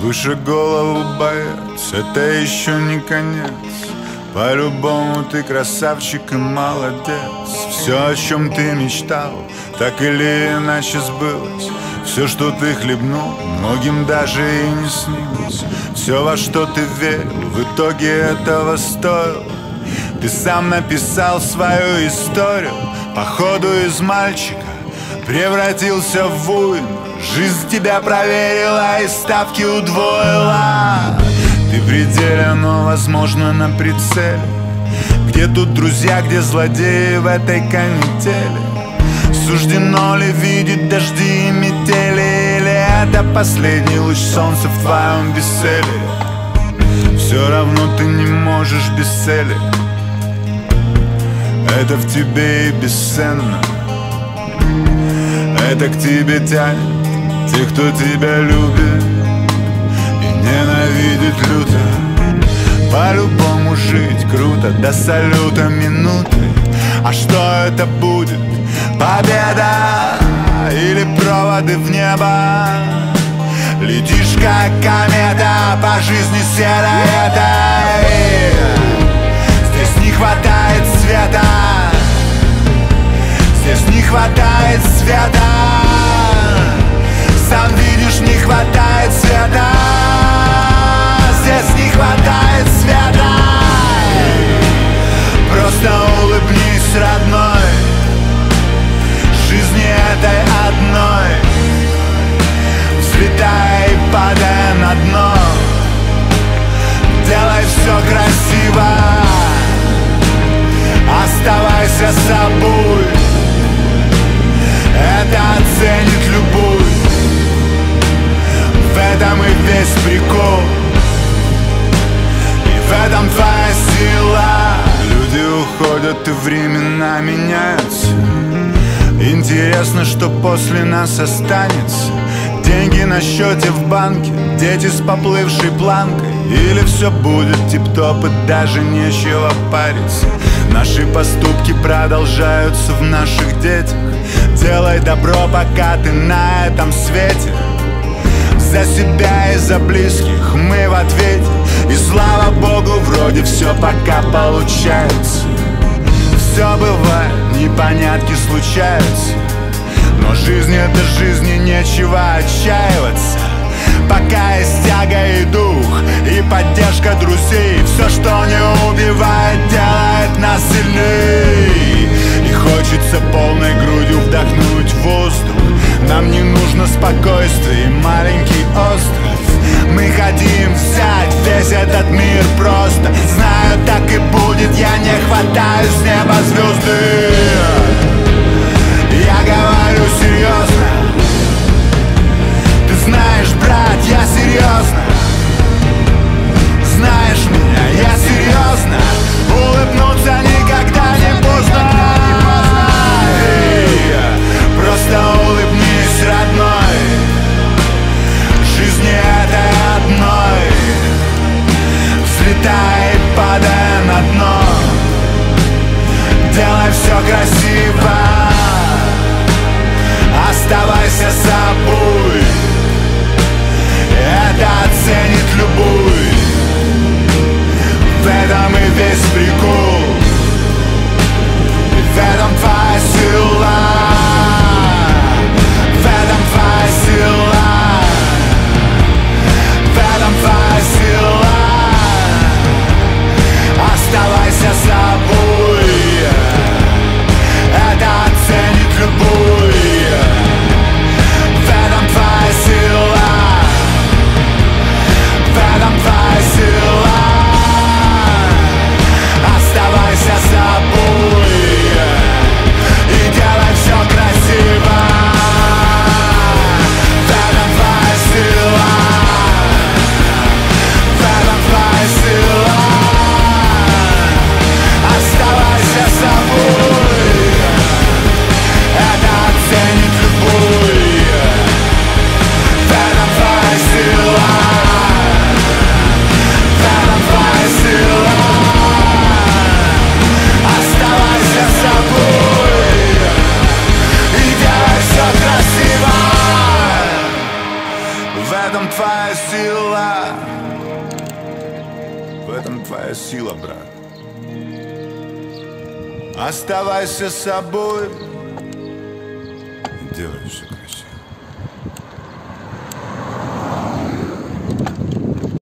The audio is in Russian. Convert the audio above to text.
Выше голову боец, это еще не конец. По-любому ты красавчик и молодец. Все, о чем ты мечтал, так или иначе сбылось. Все, что ты хлебнул, многим даже и не снилось. Все, во что ты верил, в итоге этого стоило. Ты сам написал свою историю Походу из мальчика превратился в воина Жизнь тебя проверила и ставки удвоила. Ты пределе, но возможно на прицеле. Где тут друзья, где злодеи в этой канители? Суждено ли видеть дожди и метели? Или это последний луч солнца в твоем веселье? Все равно ты не можешь без цели. Это в тебе и бесценно. Это к тебе тянет те, кто тебя любит и ненавидит люто По-любому жить круто, до салюта минуты А что это будет? Победа или проводы в небо? Летишь как комета по жизни серой этой хватает света. Здесь не хватает света. Просто улыбнись, родной. Жизни этой одной. Взлетай, падая на дно меняются. Интересно, что после нас останется. Деньги на счете в банке Дети с поплывшей планкой. Или все будет тип-топ и даже нечего париться. Наши поступки продолжаются в наших детях. Делай добро, пока ты на этом свете. За себя и за близких мы в ответе. И слава богу, вроде все пока получается. Все бывает, непонятки случаются. Но жизнь это жизнь и нечего отчаиваться. Пока есть тяга и дух И поддержка друзей Все, что не убивает, делает нас сильней. И хочется полной грудью вдохнуть воздух. Нам не нужно спокойствие и маленький остров. Мы хотим взять весь этот мир просто. Знаю, так и будет, я не хватаю с неба звезды explicou. Твоя сила. В этом твоя сила, брат. Оставайся собой. Делай все